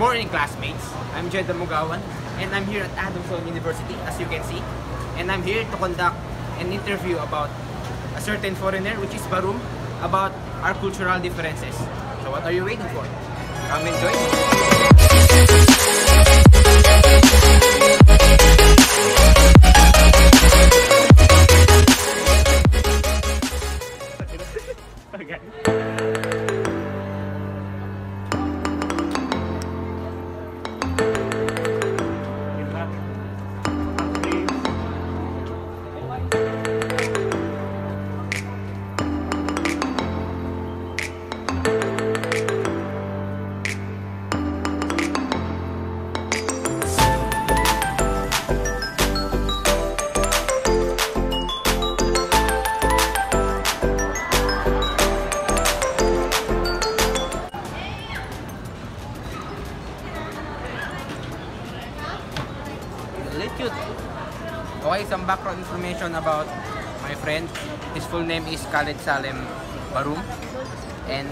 morning classmates. I'm Jed Ammugauan and I'm here at Adamson University as you can see. And I'm here to conduct an interview about a certain foreigner which is Barum about our cultural differences. So what are you waiting for? Come and join me. Really cute. Okay, some background information about my friend. His full name is Khalid Salem Barum. And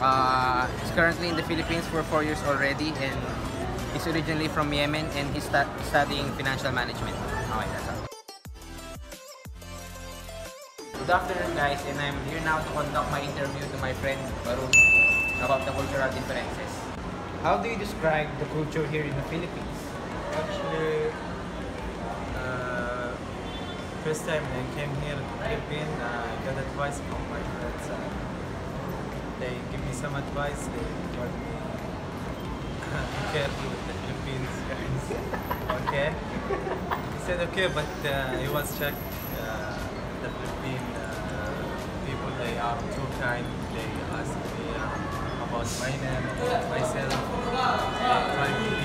uh, he's currently in the Philippines for four years already. And he's originally from Yemen and he's studying financial management. Okay, that's all. Good afternoon guys and I'm here now to conduct my interview to my friend Barum about the cultural differences. How do you describe the culture here in the Philippines? Actually, uh, first time I came here to Philippines, I got advice from my friends. Uh, they give me some advice. They told me be careful with the Philippines guys. okay. He said okay, but uh, he was shocked. Uh, the Philippine uh, people they are too kind. They ask me uh, about my name, about myself. They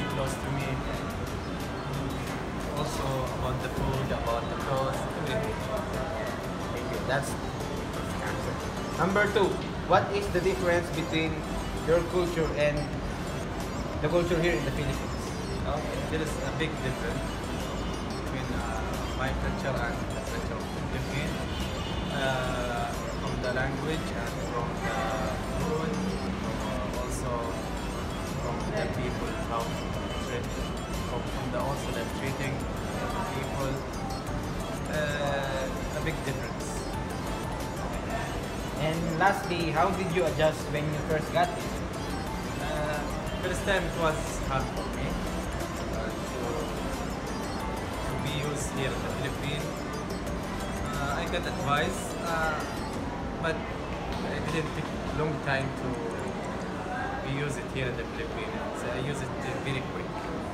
about the food, about the clothes, everything. Thank you. That's answer. Number two, what is the difference between your culture and the culture here in the Philippines? There is a big difference between uh, my culture and the culture of the Philippines. Uh, from the language and from the food, uh, also from the people, how Lastly, how did you adjust when you first got it? Uh, first time it was hard for me uh, to, to be used here in the Philippines. Uh, I got advice, uh, but it didn't take long time to be used it here in the Philippines. So I use it very quick.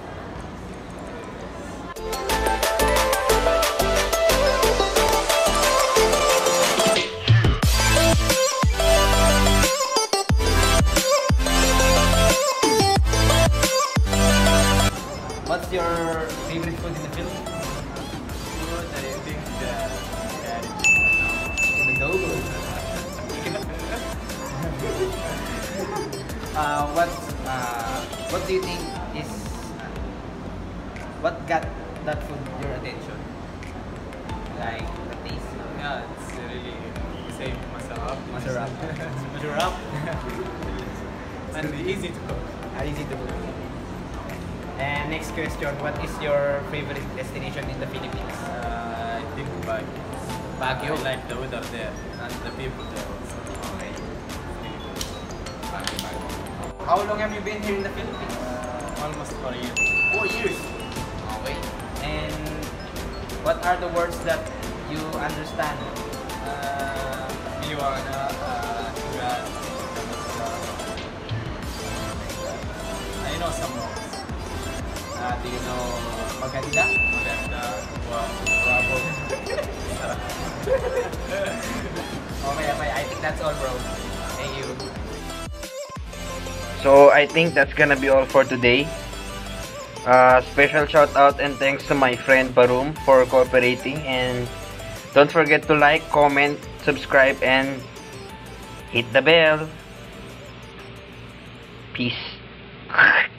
Favorite food in the Philippines? Food, I think uh, that Adobo. uh, what uh, what do you think is uh, what got that food your attention? Like the taste. yeah, it's really same masarap. Masarap. masarap. and easy to cook. How easy to cook. Next question, what is your favorite destination in the Philippines? Uh, I think Baguio. Baguio? I like the weather there and the people there also. Okay. How long have you been here in the Philippines? Uh, almost for a year. Four years. Okay. And what are the words that you understand? Uh, Miwana, uh, Do you know maganda? Maganda, wow, bravo. Okay, okay. I think that's all, bro. Thank you. So I think that's gonna be all for today. Uh, special shout out and thanks to my friend Barum for cooperating and don't forget to like, comment, subscribe and hit the bell. Peace.